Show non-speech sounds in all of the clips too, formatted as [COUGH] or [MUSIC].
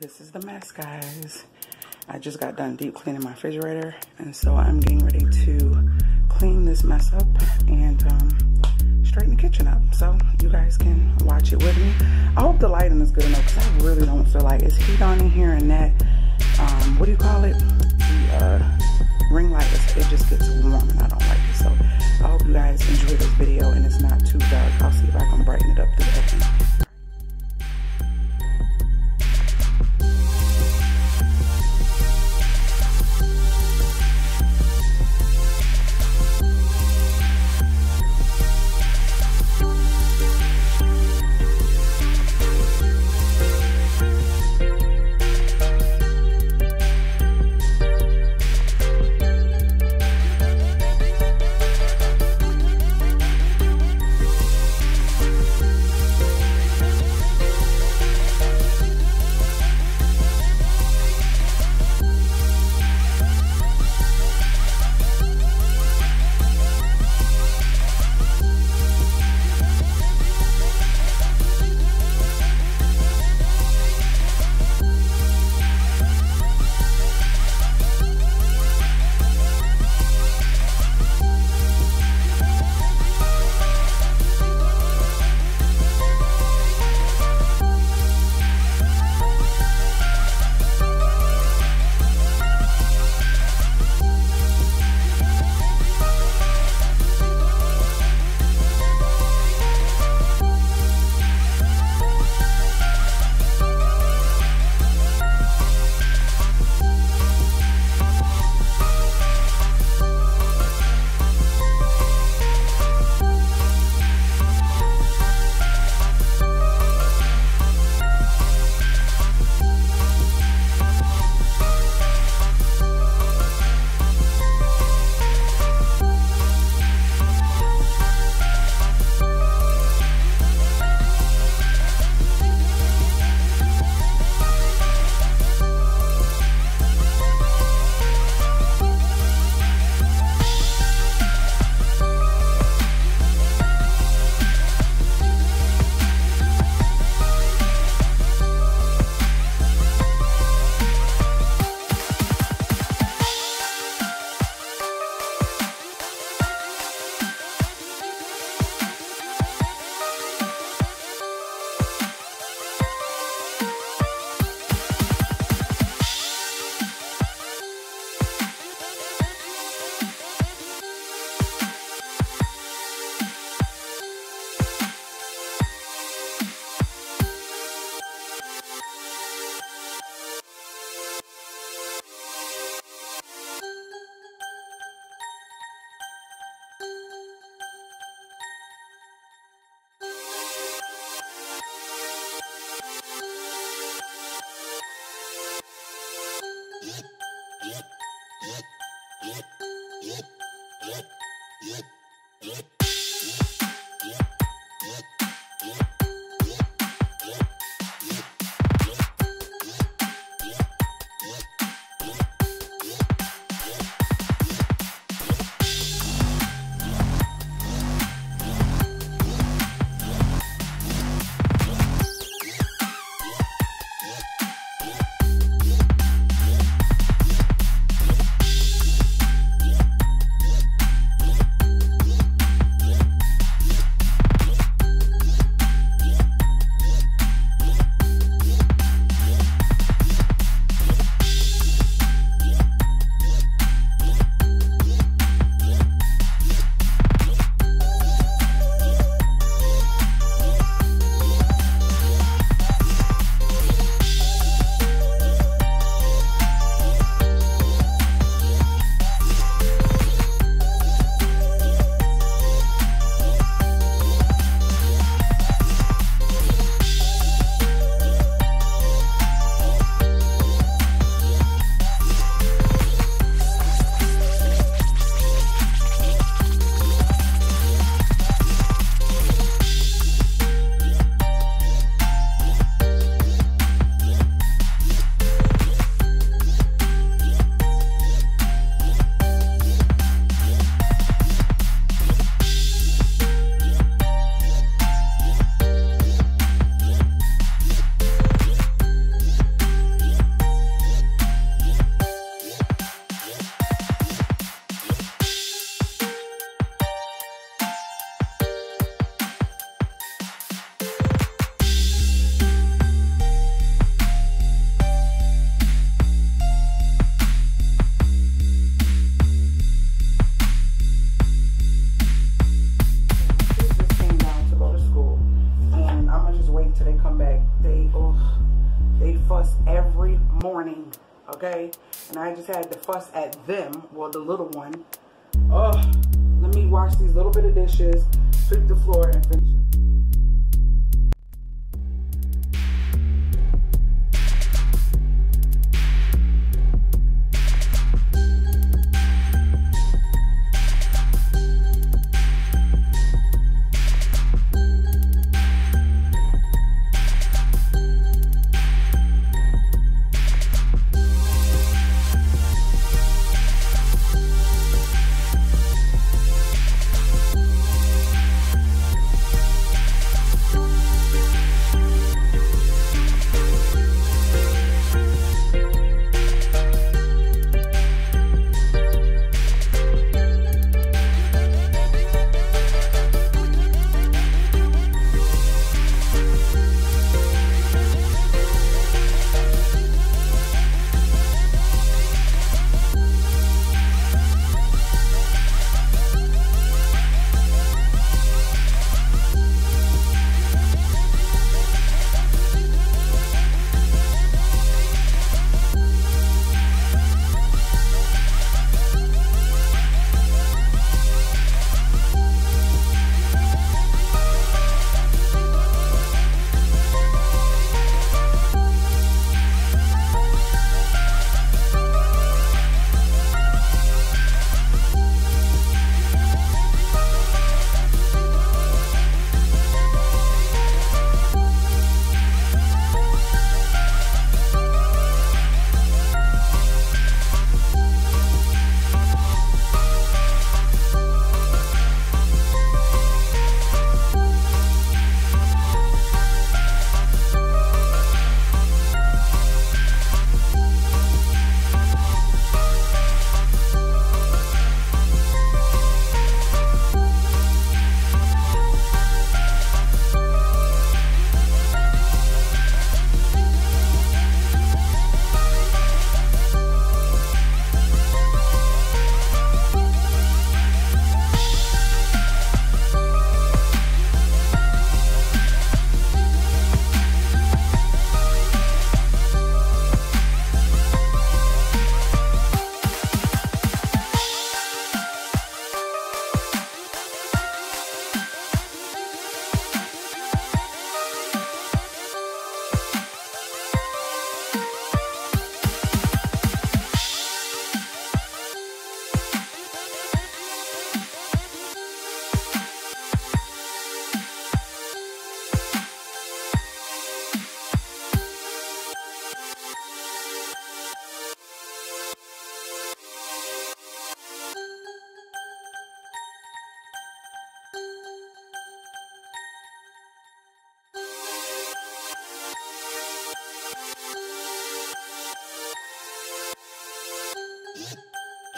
this is the mess, guys. I just got done deep cleaning my refrigerator, and so I'm getting ready to clean this mess up and um, straighten the kitchen up. So you guys can watch it with me. I hope the lighting is good enough because I really don't feel like it's heat on in here and that, um, what do you call it? The uh, just had to fuss at them, well, the little one. Oh, let me wash these little bit of dishes, sweep the floor, and finish It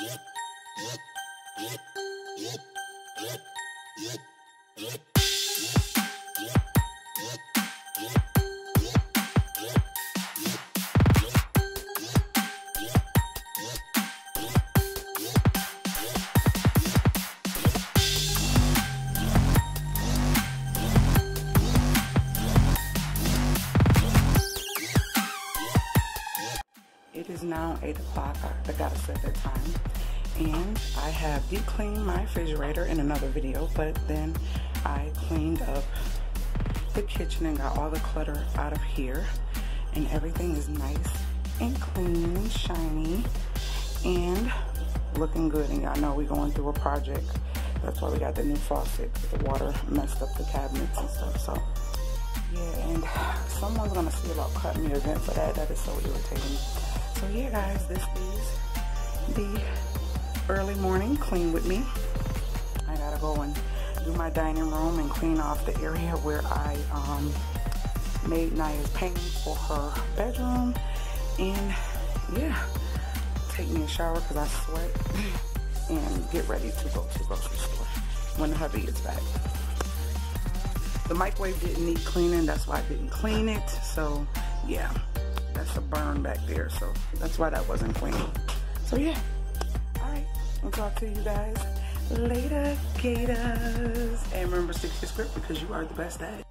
Eat, eat, eat. Now 8 o'clock. I gotta set that time. And I have deep cleaned my refrigerator in another video, but then I cleaned up the kitchen and got all the clutter out of here. And everything is nice and clean and shiny and looking good. And y'all know we're going through a project. That's why we got the new faucet. The water messed up the cabinets and stuff. So yeah, and someone's gonna see about cutting me event for that. That is so irritating. So yeah, guys, this is the early morning clean with me. I gotta go and do my dining room and clean off the area where I um, made Naya's painting for her bedroom. And yeah, take me a shower because I sweat [LAUGHS] and get ready to go to the grocery store when the hubby gets back. The microwave didn't need cleaning, that's why I didn't clean it. So yeah, that's burn back there. So that's why that wasn't clean. So yeah, all right, I'll talk to you guys later, Gators. And remember, stick to your script because you are the best at it.